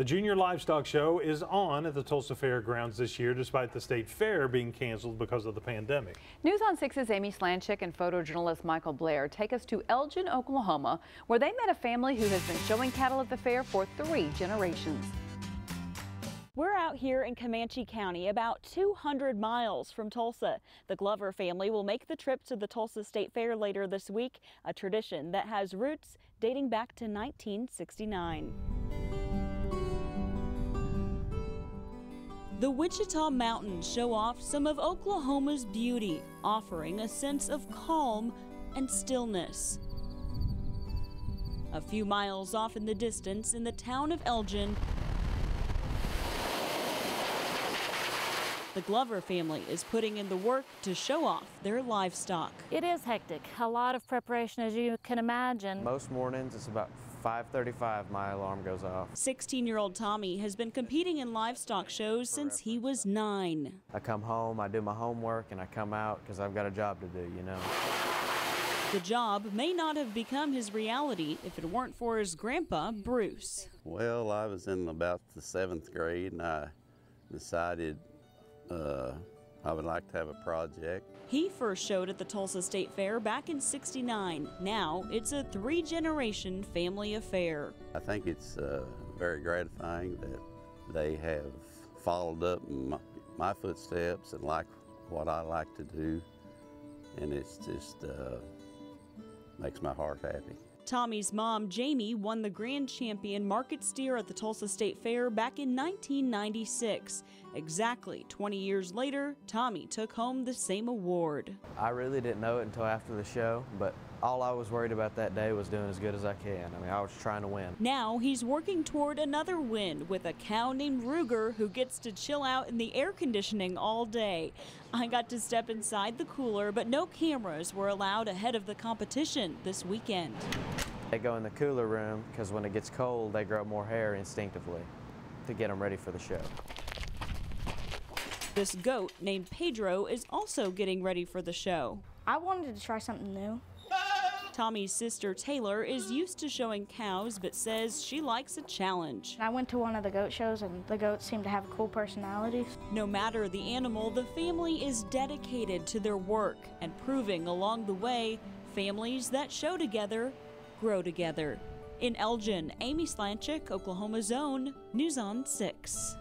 The Junior Livestock Show is on at the Tulsa Fairgrounds this year despite the state fair being canceled because of the pandemic. News on 6's Amy Slanchik and photojournalist Michael Blair take us to Elgin, Oklahoma, where they met a family who has been showing cattle at the fair for three generations. We're out here in Comanche County, about 200 miles from Tulsa. The Glover family will make the trip to the Tulsa State Fair later this week, a tradition that has roots dating back to 1969. The Wichita Mountains show off some of Oklahoma's beauty, offering a sense of calm and stillness. A few miles off in the distance, in the town of Elgin, The Glover family is putting in the work to show off their livestock. It is hectic. A lot of preparation, as you can imagine. Most mornings, it's about 5.35 my alarm goes off. 16-year-old Tommy has been competing in livestock shows since he was nine. I come home, I do my homework, and I come out because I've got a job to do, you know. The job may not have become his reality if it weren't for his grandpa, Bruce. Well, I was in about the seventh grade and I decided uh, I would like to have a project. He first showed at the Tulsa State Fair back in 69. Now it's a three generation family affair. I think it's uh, very gratifying that they have followed up my, my, footsteps and like what I like to do. And it's just uh, makes my heart happy. Tommy's mom, Jamie, won the grand champion market steer at the Tulsa State Fair back in 1996. Exactly 20 years later, Tommy took home the same award. I really didn't know it until after the show, but all I was worried about that day was doing as good as I can. I mean, I was trying to win. Now he's working toward another win with a cow named Ruger who gets to chill out in the air conditioning all day. I got to step inside the cooler, but no cameras were allowed ahead of the competition this weekend. They go in the cooler room because when it gets cold, they grow more hair instinctively to get them ready for the show. This goat named Pedro is also getting ready for the show. I wanted to try something new. Tommy's sister Taylor is used to showing cows but says she likes a challenge. I went to one of the goat shows and the goats seem to have cool personalities. No matter the animal, the family is dedicated to their work and proving along the way families that show together grow together. In Elgin, Amy Slanchik, Oklahoma's Own, News on 6.